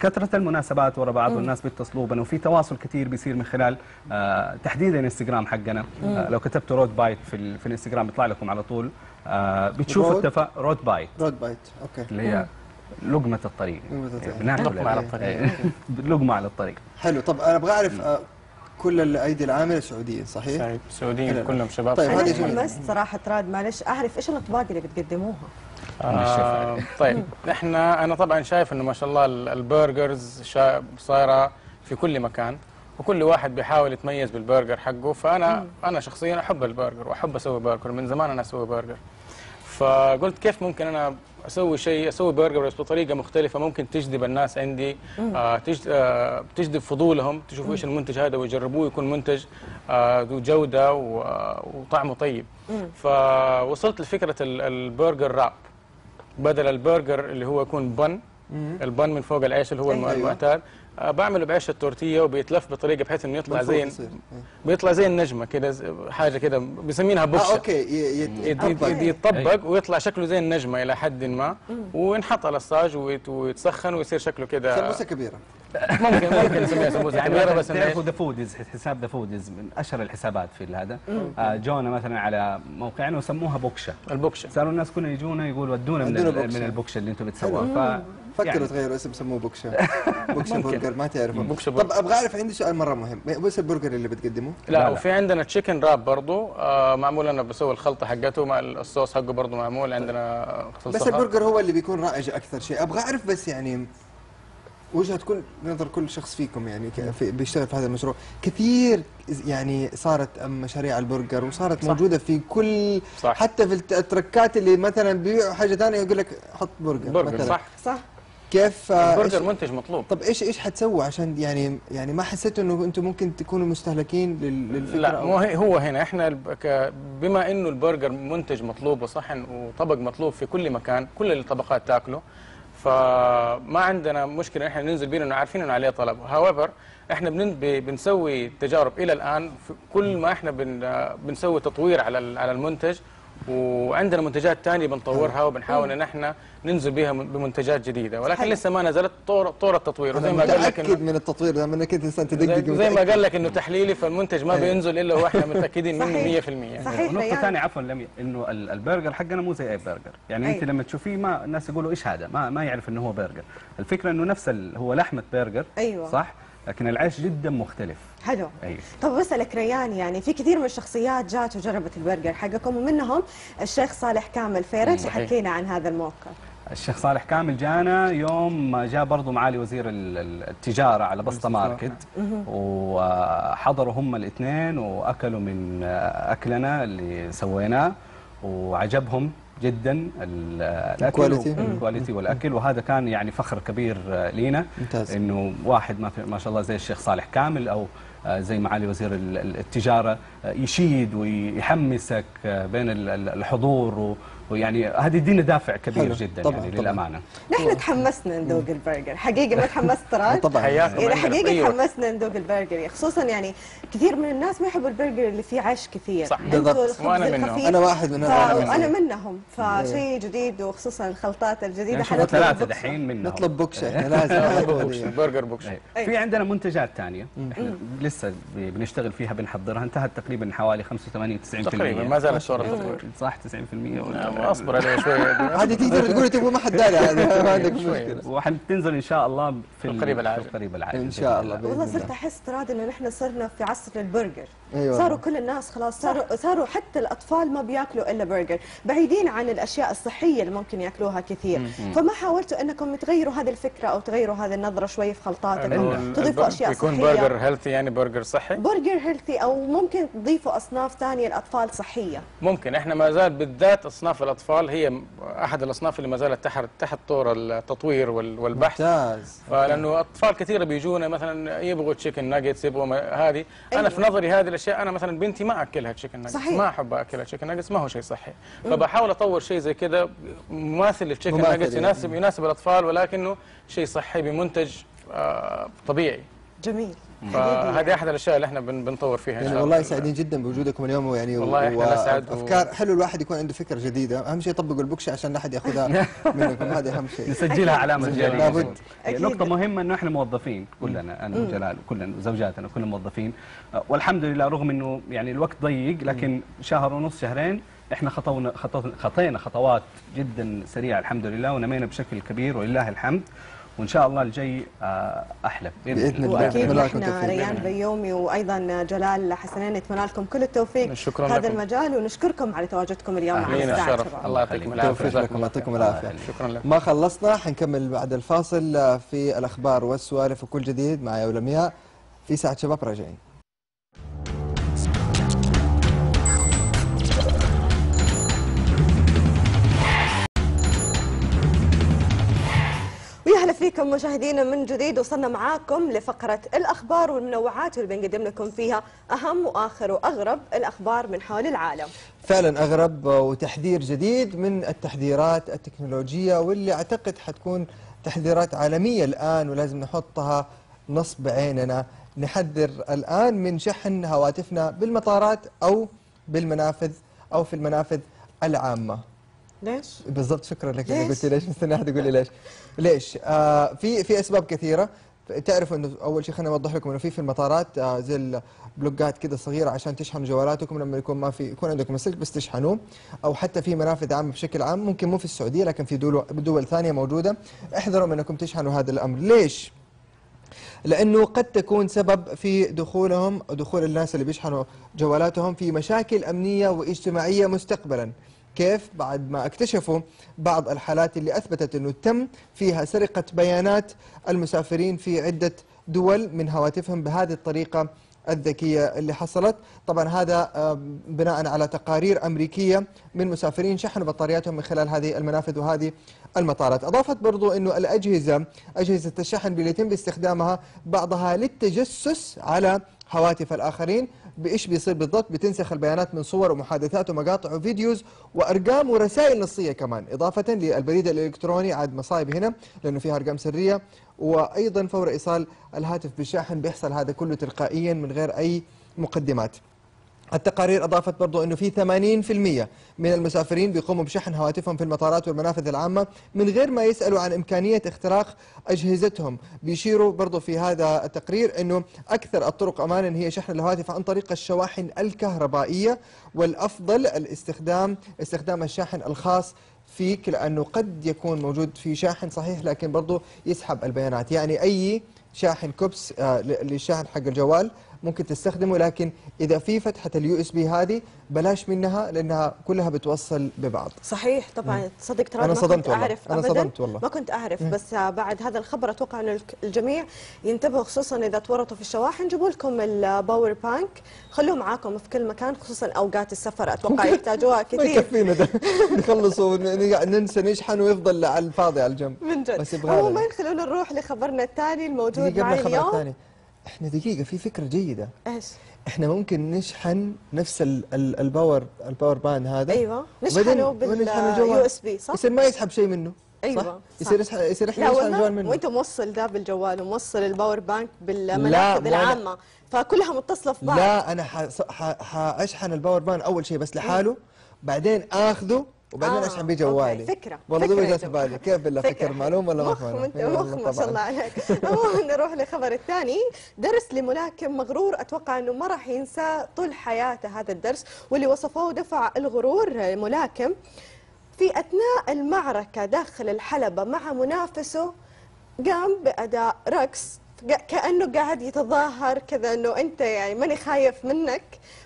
كثرة المناسبات ورا بعض والناس بيتصلوا بنا وفي تواصل كثير بيصير من خلال آه تحديدا الانستغرام حقنا. آه لو كتبتوا Road Bite في, ال- في الانستغرام بيطلع لكم على طول. آه بتشوفوا Road؟ التفا Road Bite Road Bite okay اللي هي لقمة الطريق. لقمة لقمة على الطريق. لقمة على الطريق. حلو. طب أنا أبغى أعرف آه، كل الأيدي العاملة سعوديين صحيح؟ سعيد. سعوديين. كلهم شباب طيب، أنا هذه. تحمست صراحة راد معلش أعرف إيش الأطباق اللي بتقدموها. آه طيب إحنا أنا طبعا شايف إنه ما شاء الله ال- ال burgers شا- صايرة في كل مكان وكل واحد بيحاول يتميز بالبرجر حقه فأنا أنا شخصيا أحب البرجر وأحب أسوي برجر من زمان أنا أسوي برجر. فقلت كيف ممكن أنا أسوي شيء أسوي برجر بس بطريقة مختلفة ممكن تجذب الناس عندي آه آه تجذب فضولهم تشوفوا إيش المنتج هذا ويجربوه يكون منتج آه ذو جوده آه، وطعمه طيب. فوصلت لفكرة ال- البرجر wrap. بدل البرجر اللي هو يكون بن البن من فوق العيش اللي هو أيوة. المعتاد بعمله بعيش ال tortilla وبيتلف بطريقة بحيث إنه يطلع زي. إيه. بيطلع زي النجمه كده حاجة كده بيسمينها آه بوكشه okay ي- يت- يت- يتطبق. يت- يتطبق ويطلع شكله زي النجمه إلى حد ما. وينحط على الصاج ويت- ويتسخن ويصير شكله كده. سمبوسه كبيرة. ممكن ممكن نسميها سمبوسه يعني كبيرة بس؟ تعرفوا ذا فودز حساب ذا فودز من أشهر الحسابات في هذا. آه، جونا مثلا على موقعنا وسموها بوكشه البوكشه صاروا الناس كلهم يجونا يقولوا ودونا من. من البوكشه اللي أنتم بتسووها. فكروا يعني. تغيروا اسم سموه بوكشه بوكشه ممكن. برجر ما تعرفوا بوكشة طب برجر. أبغى أعرف عندي سؤال مرة مهم. بس البرجر اللي بتقدمه لا, لا، لا. وفي عندنا chicken wrap برضو. آه معمول أنا بسوي الخلطة حقته مع الصوص حقه برضو معمول عندنا بس البرجر هو اللي بيكون رائج أكثر شيء. أبغى أعرف بس يعني وجهه كل نظر كل شخص فيكم يعني ك- في بيشتغل في هذا المشروع. كثير يعني صارت مشاريع البرجر وصارت صح. موجودة في كل صح. حتى في الت- التركات اللي مثلا بيبيعوا حاجة ثانية يقول لك حط برجر, برجر مثلا. صح. صح. كيف آه، البرجر إيش- منتج مطلوب. طب إيش إيش حتسووا؟ عشان يعني يعني ما حسيتوا إنه أنتم ممكن تكونوا مستهلكين لل- للفكرة لا مو هو هنا. إحنا بما إنه البرجر منتج مطلوب وصحن وطبق مطلوب في كل مكان كل الطبقات تاكله فما عندنا مشكلة. إحنا ننزل بيه لأنه عارفين إنه عليه طلب. however إحنا بنسوي تجارب إلى الآن. في كل ما إحنا بن بنسوي تطوير على على المنتج وعندنا منتجات ثانية بنطورها وبنحاول إن إحنا ننزل بها من- بمنتجات جديدة ولكن صحيح. لسه ما نزلت طور طور التطوير وزي ما قال لك متأكد انه من التطوير لما انك انت إنسان تدقق زي, زي ما. قال لك إنه تحليلي فالمنتج ما بينزل إلا وإحنا متأكدين منه صحيح. 100% صحيح ونقطة ريان. ثانية عفوا. إنه ال- البرجر حقنا مو زي أي برجر، يعني أي. انت لما تشوفيه ما الناس يقولوا إيش هذا؟ ما ما يعرف إنه هو برجر، الفكرة إنه نفس ال... هو لحمة برجر أيوة. صح؟ لكن العيش جدا مختلف حلو. أيوه. طب بسألك ريان يعني في كثير من الشخصيات جات وجربت البرجر حقكم ومنهم الشيخ صالح كامل صحيح. حكينا عن هذا الموقف؟ الشيخ صالح كامل جانا يوم ما جاء برضو معالي وزير ال- ال- التجارة على بسطة ماركت. وحضروا هم الاثنين وأكلوا من أكلنا اللي سويناه وعجبهم جدا ال- الأكل ال quality. ال quality والأكل. وهذا كان يعني فخر كبير لينا. إنه واحد ما, في ما شاء الله زي الشيخ صالح كامل أو زي معالي وزير ال- ال- التجارة آه، يشيد ويحمسك آه، بين ال- ال- الحضور ويعني هذه يدينا دافع كبير حلو. جدا طبعاً، يعني طبعاً. للأمانة. نحن تحمسنا ندوق البرجر. حقيقة ما تحمست راد طبعا. حياكم يعني عندنا في أي حقيقة وقت. تحمسنا ندوق البرجر. يعني خصوصا يعني كثير من الناس ما يحبوا البرجر اللي فيه عيش كثير. صح. أنتوا بالضبط. وأنا منهم. أنا واحد من أنا هذول. فأنا منهم. فشيء جديد وخصوصا الخلطات الجديدة. يعني حنطلب ثلاثة. دحين منهم. نطلب بوكشه إحنا لازم. بوكش برجر بوكش إيه. أي. في عندنا منتجات ثانية. إحنا لسه بنشتغل فيها بنحضرها. انتهت تقريبا حوالي 85 90% تقريبا. ما زالت طور تطوير صح؟ 90% ولا أصبر عليه شوي. عادي تقدر تقول تبغى ما حد داري عادي ما عندك. مشكلة. وحتنزل إن شاء الله في ال- القريب العاجل. في القريب العاجل. إن شاء الله والله صرت أحس تراد انه نحن صرنا في عصر البرجر. أيوة. صاروا كل الناس خلاص صاروا صاروا حتى الأطفال ما بياكلوا إلا برجر. بعيدين عن الأشياء الصحية اللي ممكن ياكلوها كثير. فما حاولتوا إنكم تغيروا هذه الفكرة أو تغيروا هذه النظرة شوي في خلطاتكم؟ تضيفوا أشياء يكون صحية؟ برجر healthy يعني برجر صحي؟ برجر healthy أو ممكن تضيفوا أصناف ثانية لأطفال صحية. ممكن. إحنا ما زال بالذات أصناف الأطفال هي أحد الأصناف اللي ما زالت تحت تحت طور التطوير وال- والبحث. ممتاز. فلأنه أطفال كثيرة بيجونا مثلا يبغوا chicken nuggets يبغوا هذه. أنا أيوة. في نظري هذه الاشياء أنا مثلا بنتي ما أكلها chicken nuggets صحيح. ما أحب أكلها chicken nuggets ما هو شيء صحي فبحاول أطور شيء زي كذا مماثل للتشيكن مماثل ناجتس يعني. يناسب يناسب الأطفال ولكنه شيء صحي بمنتج آه، طبيعي جميل فهذه أحد الأشياء اللي إحنا بن- بنطور فيها إن يعني والله الله. سعيدين جدا بوجودكم اليوم ويعني والله إحنا نسعد و- افكار حلو الواحد يكون عنده فكرة جديدة. أهم شيء يطبقوا البوكشة عشان لا أحد يأخذها منكم. هذا أهم شيء. نسجلها علامة. جاريه لابد. أكيد. نقطة مهمة إنه إحنا موظفين كلنا أنا وجلال كلنا زوجاتنا كلنا موظفين. والحمد لله رغم إنه يعني الوقت ضيق لكن شهر ونص شهرين إحنا خطونا خطو- خطينا خطوات جدا سريعة الحمد لله ونمينا بشكل كبير ولله الحمد. وإن شاء الله الجاي أه، أحلى بإذن الله. وأكيد لكم التوفيق. ريان بيومي وأيضا جلال حسنين نتمنى لكم كل التوفيق شكراً في هذا لكم. المجال ونشكركم على تواجدكم اليوم معنا الشرف شباب. الله يعطيكم العافية. لكم. الله يعطيكم. العافية. شكرا لك. ما خلصنا حنكمل بعد الفاصل آه، في الأخبار والسوالف وكل جديد مع يا ولمياء في ساعة شباب راجعين. ويا هلا فيكم مشاهدينا من جديد وصلنا معاكم لفقرة الأخبار والمنوعات واللي بنقدم لكم فيها أهم وآخر وأغرب الأخبار من حول العالم. فعلا أغرب آه، وتحذير جديد من التحذيرات التكنولوجية واللي أعتقد حتكون تحذيرات عالمية الآن ولازم نحطها نصب عيننا. نحذر الآن من شحن هواتفنا بالمطارات أو بالمنافذ أو في المنافذ العامة. ليش؟ بالضبط شكرا لك. ليش؟ قلت لي ليش؟ مستني أحد يقول لي ليش. ليش؟ آه في في أسباب كثيرة. تعرفوا إنه أول شيء خليني أوضح لكم إنه في في المطارات آه زي البلوكات كده صغيرة عشان تشحنوا جوالاتكم. لما يكون ما في يكون عندكم السلك بس تشحنوه. أو حتى في منافذ عامة بشكل عام ممكن مو في السعودية لكن في دول دول ثانية موجودة. احذروا من إنكم تشحنوا هذا الأمر. ليش؟ لأنه قد تكون سبب في دخولهم دخول الناس اللي بيشحنوا جوالاتهم في مشاكل أمنية واجتماعية مستقبلا. كيف بعد ما اكتشفوا بعض الحالات اللي أثبتت إنه تم فيها سرقة بيانات المسافرين في عدة دول من هواتفهم بهذه الطريقة الذكية اللي حصلت. طبعا هذا بناء على تقارير أمريكية من مسافرين شحنوا بطارياتهم من خلال هذه المنافذ وهذه المطارات. أضافت برضو إنه الأجهزة أجهزة الشحن اللي يتم باستخدامها بعضها للتجسس على هواتف الآخرين. بإيش بيصير بالضبط؟ بتنسخ البيانات من صور ومحادثات ومقاطع وفيديوز وأرقام ورسائل نصية كمان إضافة للبريد الإلكتروني عاد مصايب هنا لأنه فيها أرقام سرية وأيضا فور إيصال الهاتف بالشاحن بيحصل هذا كله تلقائيا من غير أي مقدمات. التقارير أضافت برضو أنه في 80% من المسافرين بيقوموا بشحن هواتفهم في المطارات والمنافذ العامة من غير ما يسألوا عن إمكانية اختراق أجهزتهم. بيشيروا برضو في هذا التقرير أنه أكثر الطرق أمانا هي شحن الهواتف عن طريق الشواحن الكهربائية والأفضل الاستخدام استخدام الشاحن الخاص فيك لأنه قد يكون موجود في شاحن صحيح لكن برضو يسحب البيانات. يعني أي شاحن كوبس آه، للشاحن حق الجوال ممكن تستخدمه لكن إذا في فتحة ال USB هذه بلاش منها لأنها كلها بتوصل ببعض. صحيح طبعا. تصدق ترى ما صدمت كنت والله. أعرف أنا أبداً. صدمت والله. ما كنت أعرف بس آه، بعد هذا الخبر أتوقع ان الجميع ينتبهوا خصوصا إذا تورطوا في الشواحن. جيبوا لكم ال power bank خلوه معاكم في كل مكان خصوصا أوقات السفر. أتوقع يحتاجوها كثير. يكفينا. ده نخلص وننسى نشحن ويفضل على الفاضي على الجنب. من جد. بس يبغى عموما خلونا نروح لخبرنا الثاني الموجود معي اليوم. الثاني. إحنا دقيقة في فكرة جيدة إيش إحنا ممكن نشحن نفس ال ال ال power ال power bank هذا أيوه نشحنه بال USB صح؟ يصير ما يسحب شيء منه أيوة، صح؟ يصير يسحب يصير إحنا نشحن الجوال منه وإنت موصل ده بالجوال وموصل ال power bank بالمنافذ. العامة فكلها متصلة في بعض لا أنا حاشحن ال power bank أول شيء بس لحاله بعدين آخذه وبعدين آه، اشحن بيه جوالي فكرة والله دوبي جات. بالي كيف بالله فكر معلوم ولا ما مخ معلوم انت إي مخ ما شاء. الله عليك. نروح للخبر الثاني. درس لملاكم مغرور. أتوقع إنه ما راح ينسى طول حياته هذا الدرس واللي وصفوه دفع الغرور ملاكم في أثناء المعركة داخل الحلبة مع منافسه قام بأداء رقص. كأنه قاعد يتظاهر كذا إنه أنت يعني ماني خايف منك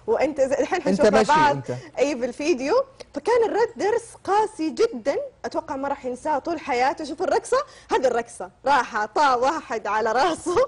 وأنت الحين حنشوف بعض أنت. أي بالفيديو. فكان الرد درس قاسي جدا. أتوقع ما راح ينساه طول حياته. شوف الرقصة هذه الرقصة. راح طا واحد على راسه.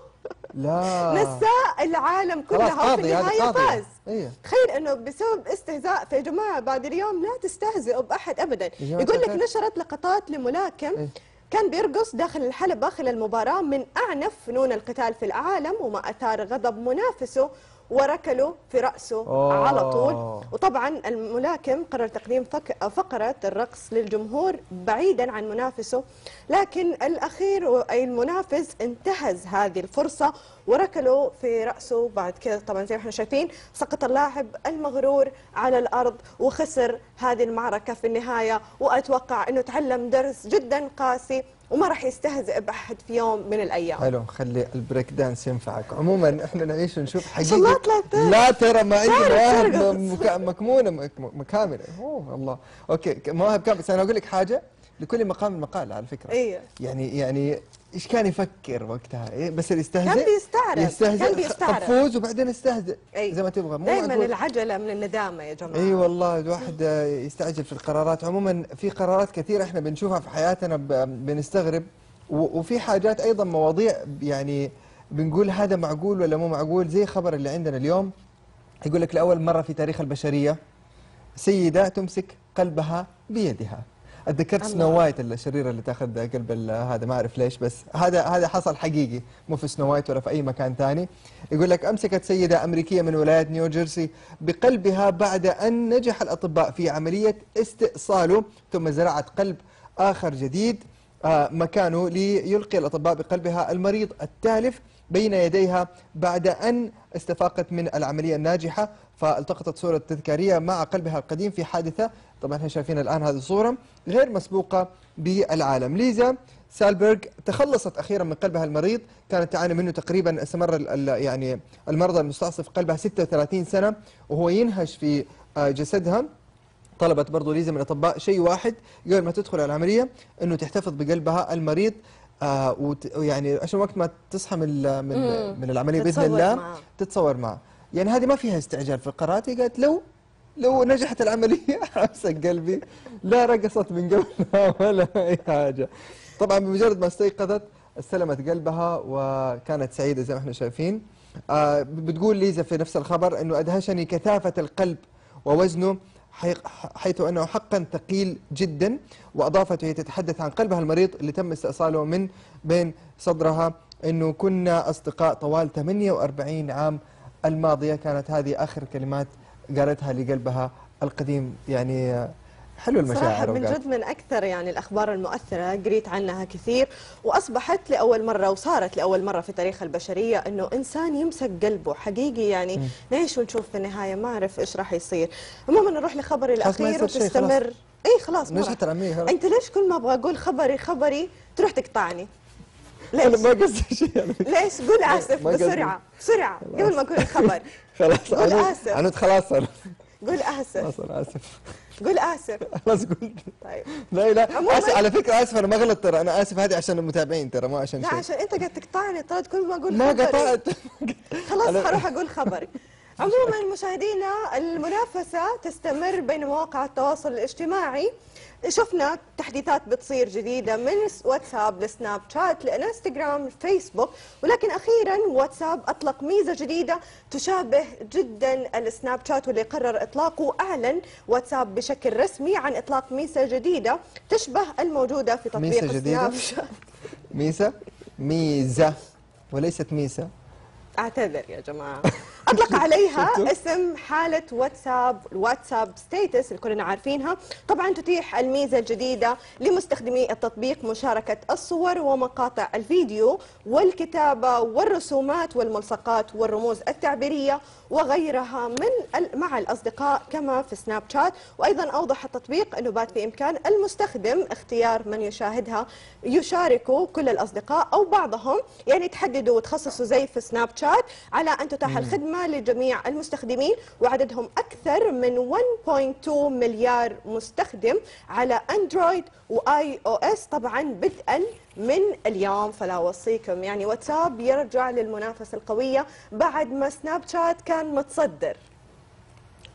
لا. نساه العالم كلها وفي النهاية فاز. أيوه تخيل إنه بسبب استهزاء فيا جماعة بعد اليوم لا تستهزئوا بأحد ابدا. يقول لك. نشرت لقطات لملاكم. إيه. كان بيرقص داخل الحلبة خلال المباراة من أعنف فنون القتال في العالم وما أثار غضب منافسه وركله في رأسه أوه. على طول وطبعا الملاكم قرر تقديم. فقرة الرقص للجمهور بعيدا عن منافسه لكن الأخير أي المنافس انتهز هذه الفرصة وركله في رأسه بعد كذا. طبعا زي ما إحنا شايفين سقط اللاعب المغرور على الأرض وخسر هذه المعركة في النهاية. وأتوقع أنه تعلم درس جدا قاسي وما راح يستهزئ بأحد في يوم من الأيام. حلو خلي ال break dance ينفعك. عموما إحنا نعيش ونشوف حقيقة. الله لا ترى. ما عندي مواهب مكمونة مك- مكاملة. أوه الله okay مواهب كاملة. بس أنا أقول لك حاجة. لكل مقام مقال على فكرة. أيوه يعني يعني إيش كان يفكر وقتها؟ إيه بس اللي يستهزئ كان بيستعرض، يستهزئ كان بيستعرض. فوز وبعدين استهزئ أي. زي ما تبغى. مو دائما. العجلة من الندامة يا جماعة. إي والله الواحد يستعجل في القرارات. عموما في قرارات كثيرة إحنا بنشوفها في حياتنا بنستغرب. وفي حاجات أيضا مواضيع يعني بنقول هذا معقول ولا مو معقول. زي خبر اللي عندنا اليوم يقول لك لأول مرة في تاريخ البشرية سيدة تمسك قلبها بيدها. أتذكرت. Snow White الشريره اللي تاخذ قلب هذا ما أعرف ليش بس هذا هذا حصل حقيقي مو في Snow White ولا في أي مكان ثاني يقول لك أمسكت سيدة أمريكية من ولاية نيوجيرسي بقلبها بعد أن نجح الأطباء في عملية استئصاله ثم زرعت قلب آخر جديد آه، مكانه ليلقي الأطباء بقلبها المريض التالف بين يديها بعد أن استفاقت من العملية الناجحة فالتقطت صورة تذكارية مع قلبها القديم في حادثة. طبعا إحنا شايفين الآن هذه الصورة غير مسبوقة بالعالم. ليزا سالبرغ تخلصت أخيرا من قلبها المريض. كانت تعاني منه تقريبا استمر يعني المرضى المستعصي قلبها 36 سنة وهو ينهش في آه، جسدها. طلبت برضو ليزا من الأطباء شيء واحد قبل ما تدخل العملية إنه تحتفظ بقلبها المريض. آه ويعني عشان وقت ما تصحى من من. من العملية بإذن تتصور الله معاه. تتصور معه. يعني هذه ما فيها استعجال في القرارات هي قالت لو لو نجحت العملية امسك قلبي. لا رقصت من قبلها ولا أي حاجة. طبعا بمجرد ما استيقظت استلمت قلبها وكانت سعيدة زي ما إحنا شايفين. آه بتقول ليزا في نفس الخبر إنه أدهشني كثافة القلب ووزنه. حيث أنه حقا ثقيل جدا وأضافت وهي تتحدث عن قلبها المريض اللي تم استئصاله من بين صدرها إنه كنا أصدقاء طوال 48 عام الماضية. كانت هذه آخر كلمات قالتها لقلبها القديم يعني حلو صراحة المشاعر من أوقات. جد من أكثر يعني الأخبار المؤثرة قريت عنها كثير وأصبحت لأول مرة وصارت لأول مرة في تاريخ البشرية أنه إنسان يمسك قلبه حقيقي يعني نعيش ونشوف في النهاية ما أعرف إيش راح يصير عموما نروح لخبري الأخير وتستمر أي خلاص ما نجحت. أنت ليش كل ما أبغى أقول خبري خبري تروح تقطعني أنا ليش؟ ما قصدي شيء فكرة. ليش؟ قول قصدي. بسرعة بسرعة قبل ما أقول الخبر خلاص قول آسف. عنود خلاص قول آسف خلاص أنا آسف قول آسف. خلاص قلت طيب. لا لا. آسف على فكرة آسف أنا ما غلط ترى. أنا آسف هذه عشان المتابعين ترى مو عشان لا شيء. عشان أنت قاعد تقطعني طلعت كل ما أقول ما. قطعت. خلاص حروح أقول خبري. عموما مشاهدينا المنافسة تستمر بين مواقع التواصل الاجتماعي شفنا تحديثات بتصير جديدة من واتساب لسناب شات لإنستغرام لفيسبوك ولكن أخيرا واتساب أطلق ميزة جديدة تشابه جدا السناب شات واللي قرر إطلاقه. أعلن واتساب بشكل رسمي عن إطلاق ميزة جديدة تشبه الموجودة في تطبيق ميزة جديدة؟ سناب شات. ميسا ميزة. وليست ميسا أعتذر يا جماعة. أطلق عليها اسم حالة واتساب واتساب status اللي كلنا عارفينها. طبعا تتيح الميزة الجديدة لمستخدمي التطبيق مشاركة الصور ومقاطع الفيديو والكتابة والرسومات والملصقات والرموز التعبيرية وغيرها من مع الأصدقاء كما في سناب شات. وأيضا أوضح التطبيق إنه بات في إمكان المستخدم اختيار من يشاهدها يشاركوا كل الأصدقاء أو بعضهم يعني تحددوا وتخصصوا زي في سناب شات على أن تتاح الخدمة لجميع المستخدمين. وعددهم أكثر من 1.2 مليار مستخدم على اندرويد وآي أو إس طبعا بدءا من اليوم فلا أوصيكم يعني واتساب يرجع للمنافسة القوية بعد ما سناب شات كان متصدر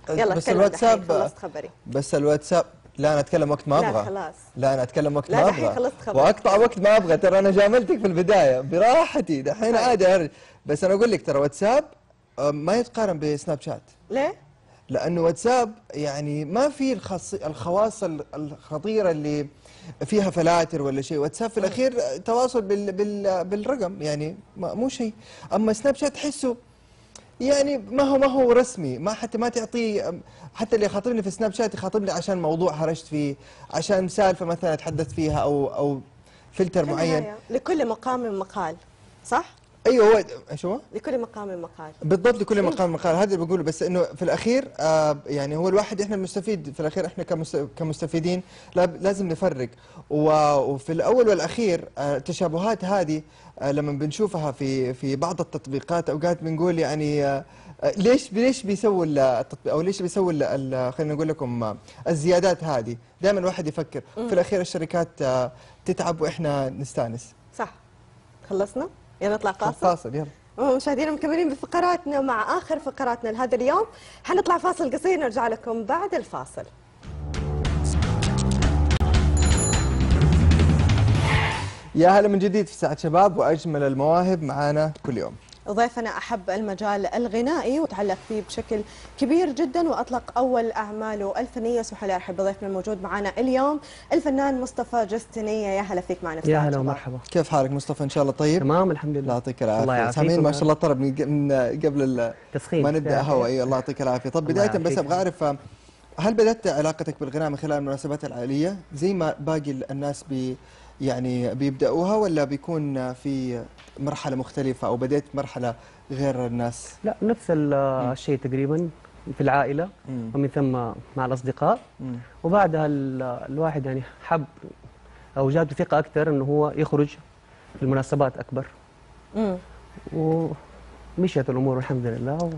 يلا بس الواتساب خلصت خبري بس الواتساب لا أنا أتكلم وقت ما لا، أبغى خلاص. لا أنا أتكلم وقت لا، ما أبغى خلصت خبر. وأقطع وقت ما أبغى ترى أنا جاملتك في البداية براحتي دحين طيب. عادي. بس أنا أقول لك ترى واتساب آه، ما يتقارن بسناب شات ليه؟ لأنه واتساب يعني ما في الخواص ال- الخطيرة اللي فيها فلاتر ولا شيء. واتساب في الأخير تواصل بال بال بالرقم يعني مو شيء. أما سناب شات تحسه يعني ما هو ما هو رسمي. ما حتى ما تعطيه حتى اللي يخاطبني في سناب شات يخاطبني عشان موضوع هرجت فيه عشان سالفة مثلا أتحدث فيها أو أو فلتر معين. لكل مقام مقال صح؟ أيوه هو إيش هو؟ لكل مقام مقال بالضبط لكل مقام مقال هذا اللي بقوله. بس إنه في الأخير آه يعني هو الواحد إحنا المستفيد في الأخير إحنا كمست- كمستفيدين. لازم نفرق. وفي الأول والأخير آه التشابهات هذه آه لما بنشوفها في في بعض التطبيقات أوقات بنقول يعني آه ليش ليش بيسووا ال- التطبيق؟ أو ليش بيسووا خلينا نقول لكم الزيادات هذه. دائما الواحد يفكر. في الأخير الشركات تتعب وإحنا نستأنس. صح. خلصنا؟ يلا نطلع فاصل. فاصل يلا. مشاهدينا مكملين بفقراتنا مع آخر فقراتنا لهذا اليوم. حنطلع فاصل قصير نرجع لكم بعد الفاصل. يا هلا من جديد في ساعة شباب وأجمل المواهب معانا كل يوم. ضيفنا أحب المجال الغنائي وتعلق فيه بشكل كبير جدا وأطلق أول أعماله الفنية. اسمحوا لي أرحب بضيفنا الموجود معنا اليوم الفنان مصطفى جستنية يا هلا فيك معنا في يا هلا. ومرحبا. كيف حالك مصطفى؟ إن شاء الله طيب؟ تمام الحمد الله لله يعطيك الله العافية يعافيكم سامعين ما شاء الله طرب من قبل ال- تسخين. ما نبدأ هوا أي الله يعطيك العافية. طب الله بداية بس يعافيك. أبغى أعرف هل بدأت علاقتك بالغناء من خلال المناسبات العائلية؟ زي ما باقي الناس بي يعني بيبدأوها ولا بيكون في مرحلة مختلفة أو بديت مرحلة غير الناس؟ لا نفس ال- الشيء تقريبا في العائلة مم. ومن ثم مع الأصدقاء. مم. وبعدها ال- الواحد يعني حب أو جاب ثقة أكثر إنه هو يخرج في المناسبات أكبر. مم. ومشيت الأمور الحمد لله و...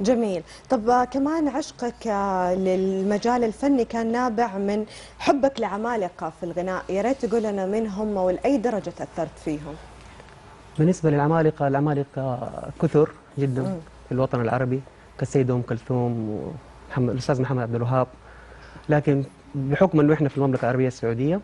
جميل. طب آه، كمان عشقك آه، للمجال الفني كان نابع من حبك لعمالقة في الغناء. يا ريت تقول لنا من هم ولأي درجة تأثرت فيهم. بالنسبة للعمالقة العمالقة كثر جدا في الوطن العربي كالسيده أم كلثوم ومحمد الأستاذ محمد عبد الوهاب. لكن بحكم إنه إحنا في المملكة العربية السعودية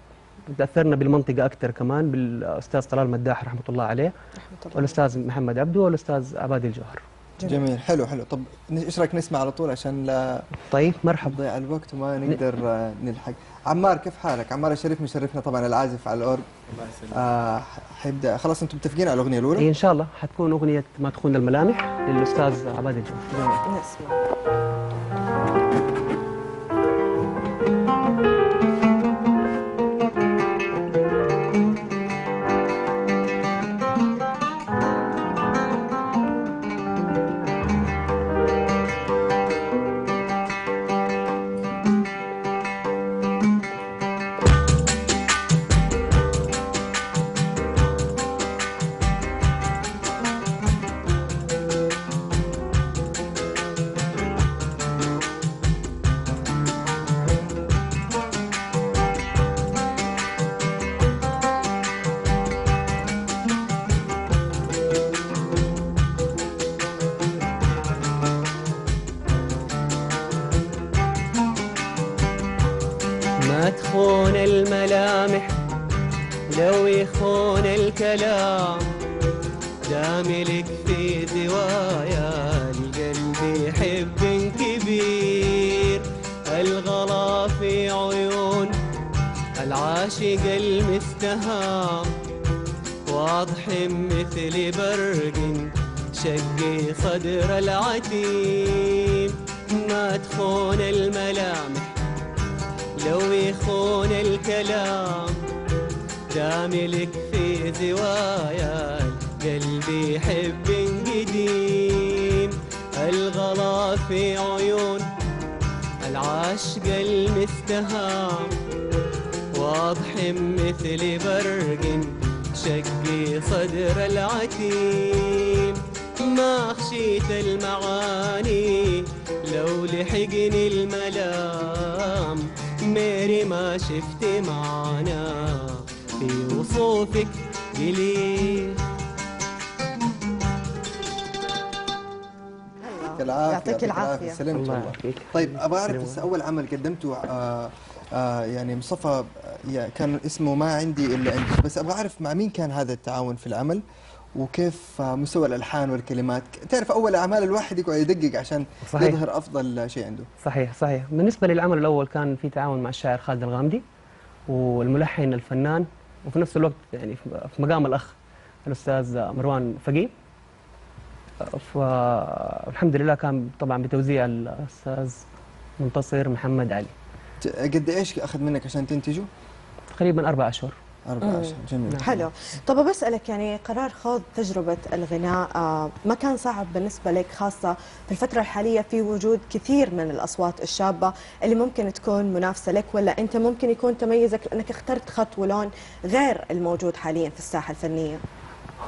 تأثرنا بالمنطقة أكثر كمان بالأستاذ طلال مداح رحمة الله عليه رحمة الله. والأستاذ محمد عبده والأستاذ عبادي الجوهر. جميل. حلو حلو. طب إيش رأيك نسمع على طول عشان لا طيب مرحبا. نضيع الوقت وما نقدر آه، نلحق. عمار كيف حالك؟ عمار الشريف مشرفنا طبعا العازف على الأورج. آه حيبدأ. خلاص أنتم متفقين على الأغنية الأولى؟ إن شاء الله. حتكون أغنية ما تخون الملامح للأستاذ عبادي الجوهر نسمع. واضح مثل برق شقي صدر العتيم. ما خشيت المعاني لو لحقني الملام. ميري ما شفت معانا في وصوفك قليل. العافية. يعطيك العافية. سلمت الله والله. طيب أبغى أعرف أول عمل قدمته آه آه يعني مصطفى آه، كان اسمه ما عندي إلا انت بس أبغى أعرف مع مين كان هذا التعاون في العمل وكيف آه، مستوى الألحان والكلمات. تعرف أول أعمال الواحد يقعد يدقق عشان صحيح. يظهر أفضل شيء عنده. صحيح صحيح. بالنسبة للعمل الأول كان في تعاون مع الشاعر خالد الغامدي والملحن الفنان وفي نفس الوقت يعني في مقام الأخ الأستاذ مروان فقيه فالحمد لله كان طبعا بتوزيع الأستاذ منتصر محمد علي. قد إيش أخذ منك عشان تنتجه؟ تقريبا أربع أشهر. أربعة أشهر جميل. حلو. طب بسألك يعني قرار خوض تجربة الغناء آه، ما كان صعب بالنسبة لك خاصة في الفترة الحالية في وجود كثير من الأصوات الشابة اللي ممكن تكون منافسة لك ولا أنت ممكن يكون تميزك لأنك اخترت خط ولون غير الموجود حاليا في الساحة الفنية؟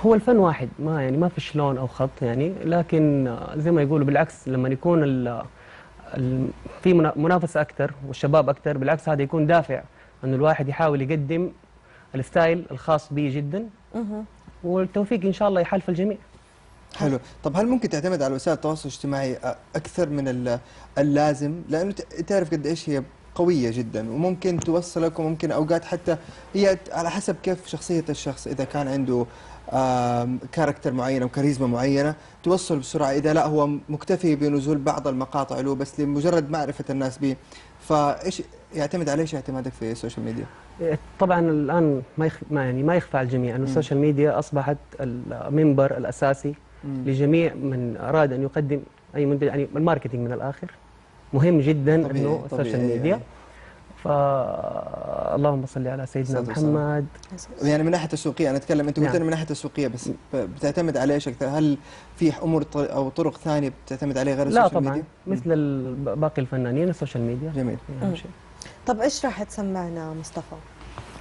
هو الفن واحد ما يعني ما فيش لون أو خط يعني لكن زي ما يقولوا بالعكس لما يكون في منا- منافسه أكثر والشباب أكثر بالعكس هذا يكون دافع إنه الواحد يحاول يقدم الستايل الخاص به جدا. والتوفيق إن شاء الله يحالف الجميع. حلو. طب هل ممكن تعتمد على وسائل التواصل الاجتماعي أكثر من ال- اللازم؟ لأنه ت- تعرف قد إيش هي قوية جدا وممكن توصلك وممكن أوقات حتى هي على حسب كيف شخصية الشخص إذا كان عنده character معين أو كاريزما معينة توصل بسرعة. إذا لا هو مكتفي بنزول بعض المقاطع له بس لمجرد معرفة الناس به فإيش يعتمد على إيش اعتمادك في ال social media؟ طبعا الآن ما يخ... ما يعني ما يخفى على الجميع إنه ال social media أصبحت المنبر الأساسي لجميع من أراد أن يقدم أي منتج يعني ال marketing من الآخر. مهم جدا طبيعي- إنه ال social media. يعني. ف اللهم صل على سيدنا الصلاة والسلام. محمد يعني من ناحية السوقية أنا أتكلم أنت قلت نعم. لي من ناحية السوقية بس بتعتمد على إيش أكثر؟ هل في أمور أو طرق ثانية بتعتمد عليها غير لا ال social طبعا ميديا؟ مثل ال- باقي الفنانين ال social media جميل أهم شيء. طب إيش راح تسمعنا مصطفى؟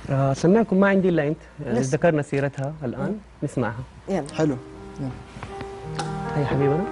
آه، سمعكم ما عندي إلا أنت يعني نس- ذكرنا سيرتها الآن نسمعها يلا حلو هيا حبيبنا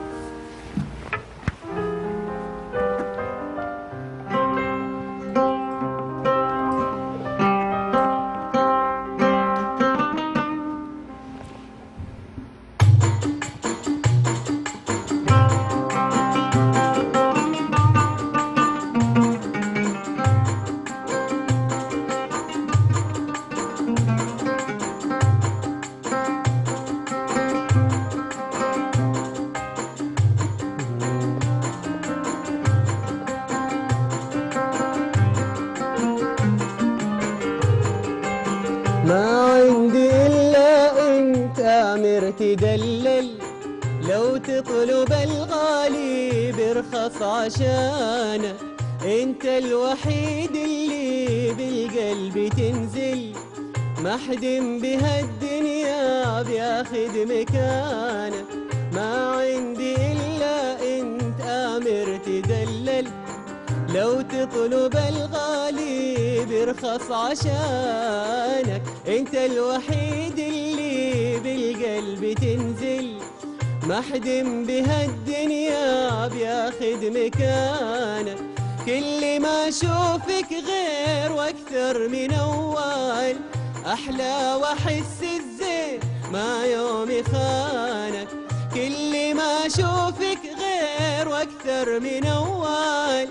أحلى واحس الزين ما يوم خانك. كل ما أشوفك غير وأكثر من أول.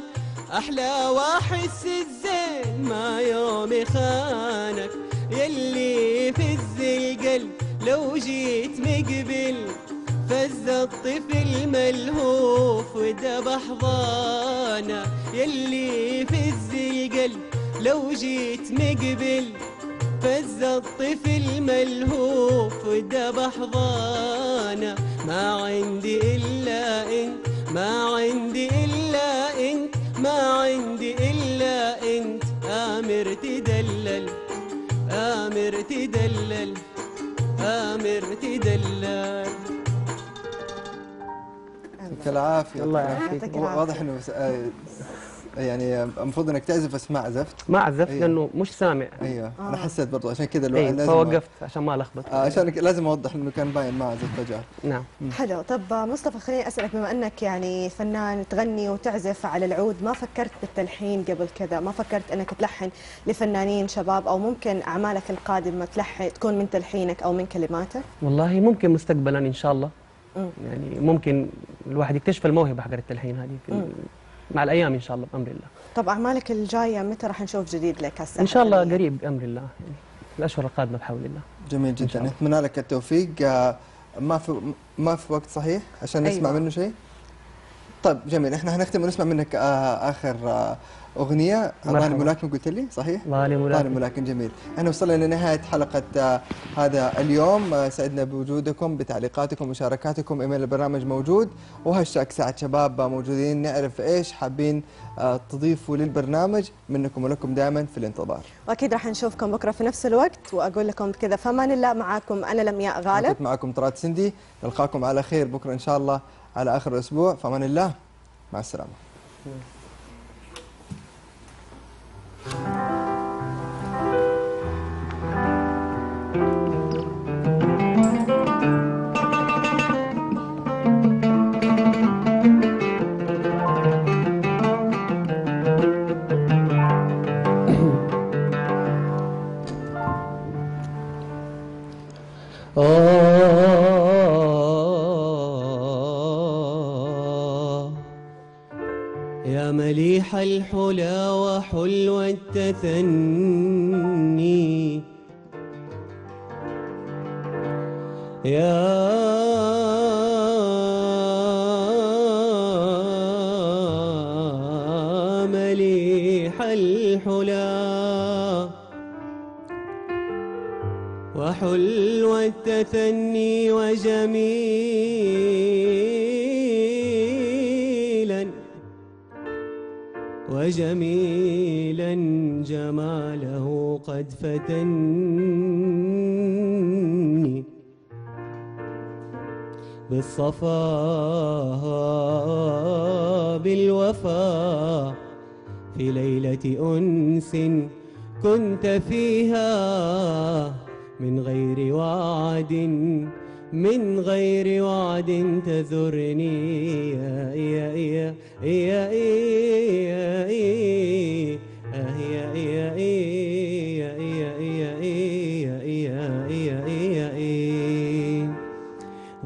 أحلى واحس الزين ما يوم خانك. يلي فز القلب لو جيت مقبل فز الطفل ملهوف وذبح ضانا يلي فز القلب لو جيت مقبل فز الطفل ملهوف وذبح ضانا ما عندي إلا أنت ما عندي إلا أنت ما عندي إلا أنت آمر تدلل آمر تدلل آمر تدلل يعطيك العافية الله يعافيك. العافية. واضح إنه آه، يعني المفروض إنك تعزف بس ما عزفت. ما عزفت أيوة. لأنه مش سامع. أيوه أنا حسيت برضو عشان كذا الو- اي لازم فوقفت عشان ما لخبط. آه، عشان ك- لازم أوضح إنه كان باين ما عزف فجاه نعم. حلو. طب مصطفى خليني أسألك بما إنك يعني فنان تغني وتعزف على العود ما فكرت بالتلحين قبل كذا؟ ما فكرت إنك تلحن لفنانين شباب أو ممكن أعمالك القادمة تلحن تكون من تلحينك أو من كلماتك؟ والله ممكن مستقبلا إن شاء الله. يعني ممكن الواحد يكتشف الموهبة حق التلحين هذه. في. مع الأيام إن شاء الله بأمر الله. طب أعمالك الجاية متى راح نشوف جديد لك هسه؟ إن شاء الله قريب بأمر الله. يعني الأشهر القادمة بحول الله. جميل جدا. نتمنى لك التوفيق. آه، ما في ما في وقت صحيح عشان نسمع أيوة. منه شيء؟ طيب جميل. إحنا هنختم ونسمع منك آه، آخر آه، أغنية. مرحبا. ظالم ملاكم قلت لي صحيح؟ ظالم ظالم ملاكم ملاكم جميل. إحنا وصلنا لنهاية حلقة آه، هذا اليوم. آه، سعدنا بوجودكم بتعليقاتكم ومشاركاتكم إيميل البرنامج موجود. وهاشتاج ساعه شباب موجودين. نعرف إيش حابين آه، تضيفوا للبرنامج. منكم ولكم دائما في الانتظار. وأكيد راح نشوفكم بكرة في نفس الوقت. وأقول لكم كذا فمان الله معاكم. أنا لمياء غالب. كنت معكم طراد سندي. نلقاكم على خير بكرة إن شاء الله. على آخر الأسبوع فأمان الله. مع السلامة. الحلا وحلو التثني. يا مليح الحلا وحلو التثني وجميلا وجميلا جماله قد فتني بالصفا بالوفا في ليلة أنس كنت فيها من غير وعد من غير وعد تزرني. يا يا يا يا يا يا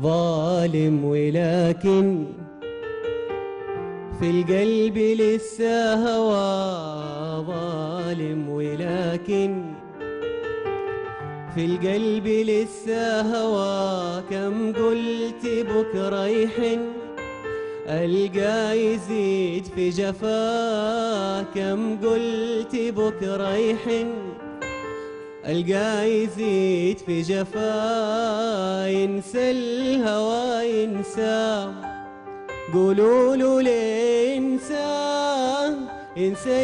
ظالم ولكن في القلب لسه هوى. ظالم ولكن في القلب لسه هوى. كم قلت بكرة يحن ألقى يزيد في جفا كم قلت بكرة يحن ألقى يزيد في جفا ينسى الهوى ينسى. قولوا له ليه ينسى ينسى